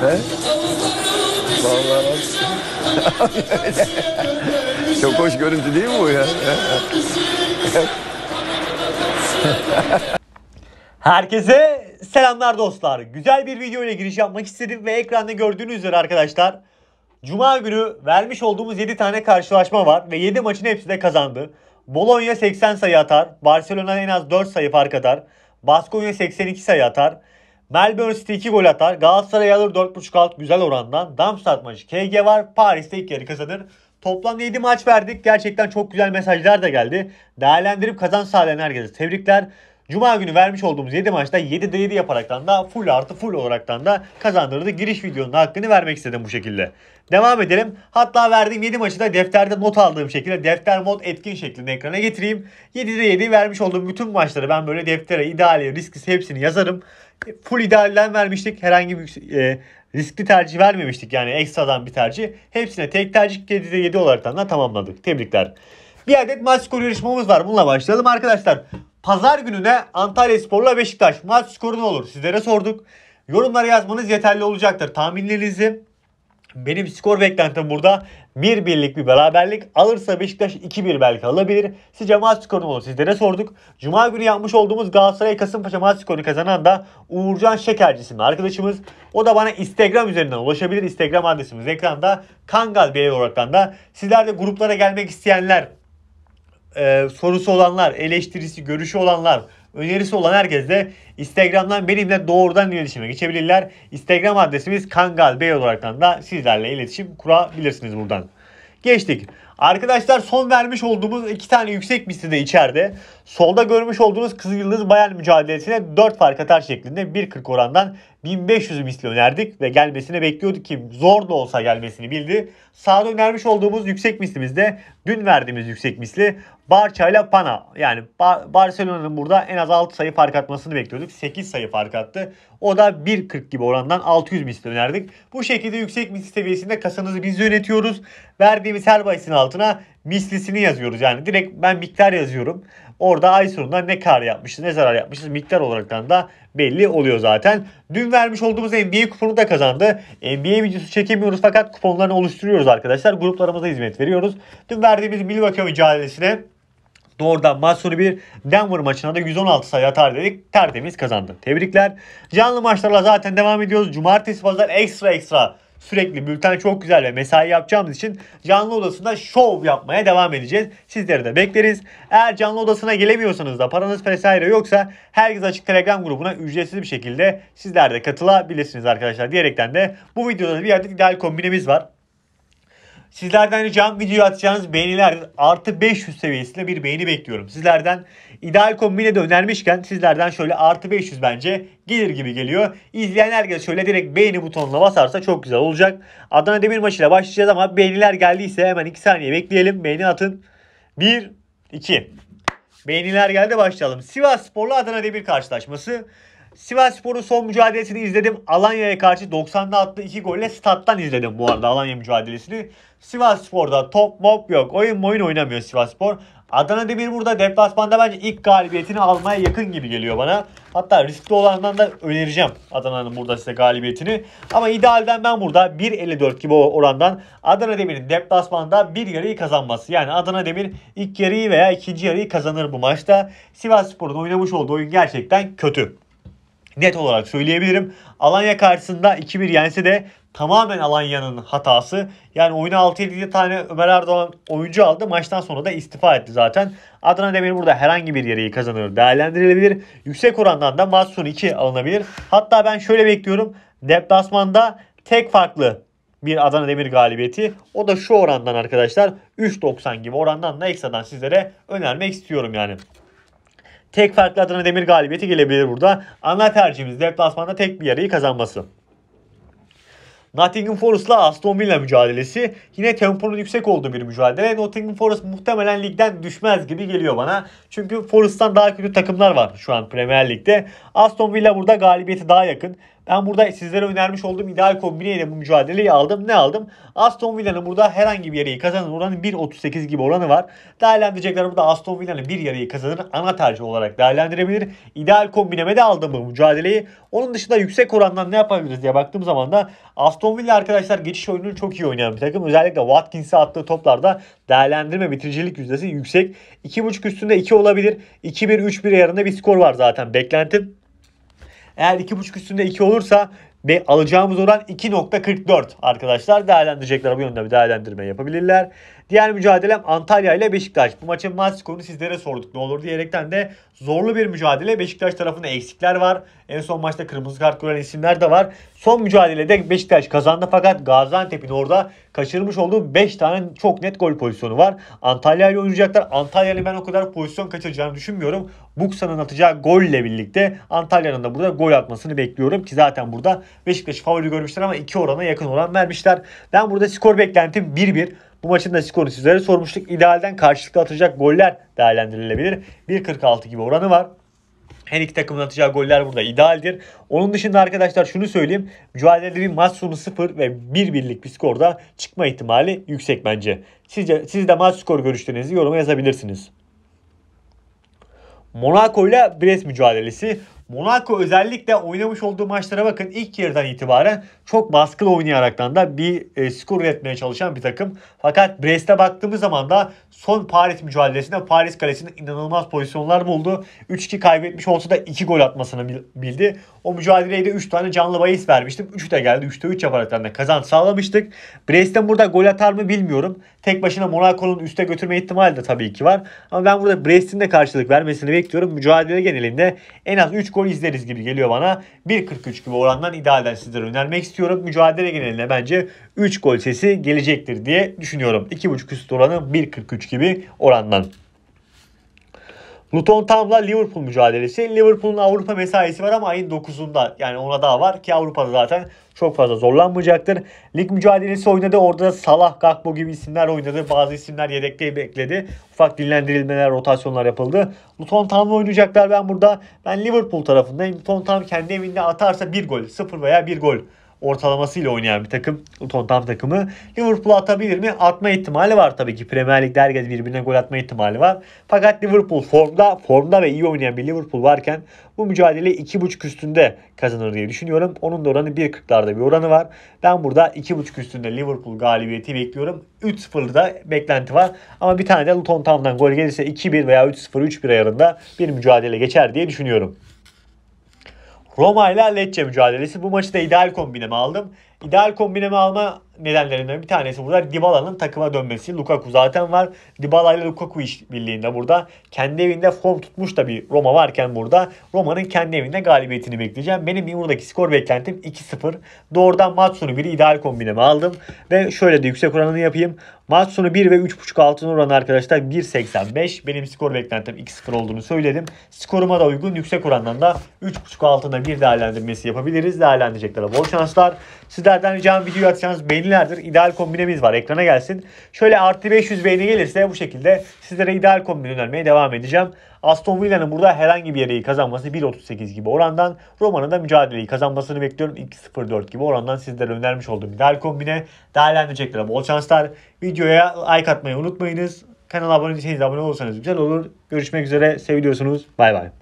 He? Vallahi. Çok hoş görüntü değil mi bu ya? Herkese selamlar dostlar. Güzel bir video ile giriş yapmak istedim ve ekranda gördüğünüz üzere arkadaşlar Cuma günü vermiş olduğumuz 7 tane karşılaşma var ve 7 maçın hepsi de kazandı. Bologna 80 sayı atar. Barcelona en az 4 sayı fark atar. Baskonya 82 sayı atar. Melbourne City 2 gol atar. Galatasaray alır 4.5 alt güzel orandan. Darmstadt maçı KG var. Paris'te ilk yarı kazanır. Toplam 7 maç verdik. Gerçekten çok güzel mesajlar da geldi. Değerlendirip kazan sağlayan herkese tebrikler. Cuma günü vermiş olduğumuz 7 maçta 7'de 7 yaparaktan da full artı full olaraktan da kazandırdı. Giriş videonun hakkını vermek istedim bu şekilde. Devam edelim. Hatta verdiğim 7 maçı da defterde not aldığım şekilde defter mod etkin şeklinde ekrana getireyim. 7'de 7 vermiş olduğum bütün maçları ben böyle deftere ideali risklisi hepsini yazarım. Full idealden vermiştik. Herhangi bir e, riskli tercih vermemiştik. Yani ekstradan bir tercih. Hepsine tek tercih 7'de 7 olaraktan da tamamladık. Tebrikler. Bir adet maç skoru yarışmamız var. Bununla başlayalım arkadaşlar. Pazar gününe Antalya Spor'la Beşiktaş maç skoru ne olur? Sizlere sorduk. Yorumlara yazmanız yeterli olacaktır. Tahminlerinizi benim skor beklentim burada bir birlik bir beraberlik alırsa Beşiktaş 2-1 belki alabilir. Sizce maç skoru olur? Sizlere sorduk. Cuma günü yapmış olduğumuz Galatasaray Kasımpaşa maç skorunu kazanan da Uğurcan Şekerci isimli arkadaşımız. O da bana Instagram üzerinden ulaşabilir. Instagram adresimiz ekranda. Kangal Bey olaraktan da sizler de gruplara gelmek isteyenler e, sorusu olanlar, eleştirisi, görüşü olanlar, önerisi olan herkes de Instagram'dan benimle doğrudan iletişime geçebilirler. Instagram adresimiz Kangal Bey olaraktan da sizlerle iletişim kurabilirsiniz buradan. Geçtik. Arkadaşlar son vermiş olduğumuz iki tane yüksek misli de içeride. Solda görmüş olduğunuz Kızıl Yıldız Bayern mücadelesine 4 fark atar şeklinde 1.40 orandan 1500 misli önerdik ve gelmesini bekliyorduk ki zor da olsa gelmesini bildi. Sağda önermiş olduğumuz yüksek mislimiz de dün verdiğimiz yüksek misli Barça ile Pana. Yani Bar- Barcelona'nın burada en az 6 sayı fark atmasını bekliyorduk. 8 sayı fark attı. O da 1.40 gibi orandan 600 misli önerdik. Bu şekilde yüksek misli seviyesinde kasanızı biz yönetiyoruz. Verdiğimiz her bahisin altına mislisini yazıyoruz. Yani direkt ben miktar yazıyorum. Orada ay sonunda ne kar yapmışız ne zarar yapmışız miktar olaraktan da belli oluyor zaten. Dün vermiş olduğumuz NBA kuponu da kazandı. NBA videosu çekemiyoruz fakat kuponlarını oluşturuyoruz arkadaşlar. Gruplarımıza hizmet veriyoruz. Dün verdiğimiz Milwaukee mücadelesine Doğrudan maç sonu bir Denver maçına da 116 sayı atar dedik. Tertemiz kazandı. Tebrikler. Canlı maçlarla zaten devam ediyoruz. Cumartesi pazar ekstra ekstra sürekli bülten çok güzel ve mesai yapacağımız için canlı odasında şov yapmaya devam edeceğiz. Sizleri de bekleriz. Eğer canlı odasına gelemiyorsanız da paranız vesaire yoksa herkes açık telegram grubuna ücretsiz bir şekilde sizler de katılabilirsiniz arkadaşlar diyerekten de bu videoda bir adet ideal kombinemiz var. Sizlerden ricam videoyu atacağınız beğeniler artı 500 seviyesinde bir beğeni bekliyorum. Sizlerden ideal kombine de önermişken sizlerden şöyle artı 500 bence gelir gibi geliyor. İzleyen herkes şöyle direkt beğeni butonuna basarsa çok güzel olacak. Adana Demir maçıyla başlayacağız ama beğeniler geldiyse hemen 2 saniye bekleyelim. Beğeni atın. 1, 2. Beğeniler geldi başlayalım. Sivas Spor'la Adana Demir karşılaşması. Sivas Spor'un son mücadelesini izledim. Alanya'ya karşı 90'da attığı 2 golle stat'tan izledim bu arada Alanya mücadelesini. Sivas Spor'da top mop yok. Oyun oyun oynamıyor Sivas Spor. Adana Demir burada deplasmanda bence ilk galibiyetini almaya yakın gibi geliyor bana. Hatta riskli olandan da önereceğim Adana'nın burada size galibiyetini. Ama idealden ben burada 1.54 gibi orandan Adana Demir'in deplasmanda bir yarıyı kazanması. Yani Adana Demir ilk yarıyı veya ikinci yarıyı kazanır bu maçta. Sivas Spor'un oynamış olduğu oyun gerçekten kötü net olarak söyleyebilirim. Alanya karşısında 2-1 yense de tamamen Alanya'nın hatası. Yani oyuna 6-7 tane Ömer Erdoğan oyuncu aldı. Maçtan sonra da istifa etti zaten. Adana Demir burada herhangi bir yarıyı kazanır değerlendirilebilir. Yüksek orandan da maç sonu 2 alınabilir. Hatta ben şöyle bekliyorum. Deplasmanda tek farklı bir Adana Demir galibiyeti. O da şu orandan arkadaşlar 3.90 gibi orandan da ekstradan sizlere önermek istiyorum yani. Tek farklı Adana Demir galibiyeti gelebilir burada. Ana tercihimiz deplasmanda tek bir yarıyı kazanması. Nottingham Forest'la Aston Villa mücadelesi. Yine temponun yüksek olduğu bir mücadele. Nottingham Forest muhtemelen ligden düşmez gibi geliyor bana. Çünkü Forest'tan daha kötü takımlar var şu an Premier Lig'de. Aston Villa burada galibiyeti daha yakın. Ben burada sizlere önermiş olduğum ideal kombineyle bu mücadeleyi aldım. Ne aldım? Aston Villa'nın burada herhangi bir yarıyı kazanır oranı 1.38 gibi oranı var. Değerlendirecekler burada Aston Villa'nın bir yarıyı kazanır ana tercih olarak değerlendirebilir. İdeal kombineme de aldım bu mücadeleyi. Onun dışında yüksek orandan ne yapabiliriz diye baktığım zaman da Aston Villa arkadaşlar geçiş oyununu çok iyi oynayan bir takım. Özellikle Watkins'e attığı toplarda değerlendirme bitiricilik yüzdesi yüksek. 2.5 üstünde 2 olabilir. 2-1-3-1 yarında bir skor var zaten. Beklentim eğer 2.5 üstünde 2 olursa ve alacağımız oran 2.44 arkadaşlar. Değerlendirecekler bu yönde bir değerlendirme yapabilirler. Diğer mücadelem Antalya ile Beşiktaş. Bu maçın maç skorunu sizlere sorduk ne olur diyerekten de zorlu bir mücadele. Beşiktaş tarafında eksikler var. En son maçta kırmızı kart gören isimler de var. Son mücadelede Beşiktaş kazandı fakat Gaziantep'in orada kaçırmış olduğu 5 tane çok net gol pozisyonu var. Antalya ile oynayacaklar. Antalya'nın ben o kadar pozisyon kaçıracağını düşünmüyorum. Buksa'nın atacağı golle birlikte Antalya'nın da burada gol atmasını bekliyorum ki zaten burada Beşiktaş'ı favori görmüşler ama 2 orana yakın oran vermişler. Ben burada skor beklentim 1-1. Bu maçın da skorunu sizlere sormuştuk. İdealden karşılıklı atacak goller değerlendirilebilir. 1.46 gibi oranı var. Her iki takımın atacağı goller burada idealdir. Onun dışında arkadaşlar şunu söyleyeyim. Mücadelede bir maç sonu 0 ve 1 birlik bir skorda çıkma ihtimali yüksek bence. Sizce, siz de maç skor görüşlerinizi yoruma yazabilirsiniz. Monaco ile Brest mücadelesi. Monaco özellikle oynamış olduğu maçlara bakın ilk yarıdan itibaren çok baskılı oynayaraktan da bir e, skor üretmeye çalışan bir takım. Fakat Brest'e baktığımız zaman da son Paris mücadelesinde Paris kalesinde inanılmaz pozisyonlar buldu. 3-2 kaybetmiş olsa da 2 gol atmasını bildi. O mücadeleye de 3 tane canlı bahis vermiştim. 3 de geldi. 3'te 3 yaparaktan da kazanç sağlamıştık. Brest'ten burada gol atar mı bilmiyorum. Tek başına Monaco'nun üste götürme ihtimali de tabii ki var. Ama ben burada Brest'in de karşılık vermesini bekliyorum. Mücadele genelinde en az 3 gol izleriz gibi geliyor bana. 1.43 gibi orandan idealden sizlere önermek istiyorum. Mücadele genelinde bence 3 gol sesi gelecektir diye düşünüyorum. 2.5 üst oranı 1.43 gibi orandan. Luton Town'la Liverpool mücadelesi. Liverpool'un Avrupa mesaisi var ama ayın 9'unda yani ona daha var ki Avrupa'da zaten çok fazla zorlanmayacaktır. Lig mücadelesi oynadı. Orada Salah, Gakpo gibi isimler oynadı. Bazı isimler yedekte bekledi. Ufak dinlendirilmeler, rotasyonlar yapıldı. Luton Town'la oynayacaklar. Ben burada ben Liverpool tarafındayım. Luton Town kendi evinde atarsa bir gol, sıfır veya bir gol ortalamasıyla oynayan bir takım. Tottenham takımı. Liverpool atabilir mi? Atma ihtimali var tabii ki. Premier Lig'de herkes birbirine gol atma ihtimali var. Fakat Liverpool formda formda ve iyi oynayan bir Liverpool varken bu mücadeleyi 2.5 üstünde kazanır diye düşünüyorum. Onun da oranı 1.40'larda bir oranı var. Ben burada 2.5 üstünde Liverpool galibiyeti bekliyorum. 3-0'da beklenti var. Ama bir tane de Luton Town'dan gol gelirse 2-1 veya 3-0 3-1 ayarında bir mücadele geçer diye düşünüyorum. Roma ile Lecce mücadelesi. Bu maçı da ideal kombineme aldım. İdeal kombineme alma nedenlerinden bir tanesi burada Dybala'nın takıma dönmesi. Lukaku zaten var. Dybala ile Lukaku iş birliğinde burada. Kendi evinde form tutmuş da bir Roma varken burada Roma'nın kendi evinde galibiyetini bekleyeceğim. Benim buradaki skor beklentim 2-0. Doğrudan maç sonu 1'i ideal kombineme aldım. Ve şöyle de yüksek oranını yapayım. Maç sonu 1 ve 3.5 altın oranı arkadaşlar 1.85. Benim skor beklentim 2-0 olduğunu söyledim. Skoruma da uygun yüksek orandan da 3.5 altında bir değerlendirmesi yapabiliriz. Değerlendireceklere bol şanslar. Sizlerden ricam video atacağınız beğenilerdir. İdeal kombinemiz var. Ekrana gelsin. Şöyle artı 500 beğeni gelirse bu şekilde sizlere ideal kombin önermeye devam edeceğim. Aston Villa'nın burada herhangi bir yeri kazanması 1.38 gibi orandan. Roma'nın da mücadeleyi kazanmasını bekliyorum. 2.04 gibi orandan sizlere önermiş olduğum ideal kombine. Değerlendireceklere bol şanslar. Videoya like atmayı unutmayınız. Kanala abone değilseniz abone olursanız güzel olur. Görüşmek üzere. Seviyorsunuz. Bay bay.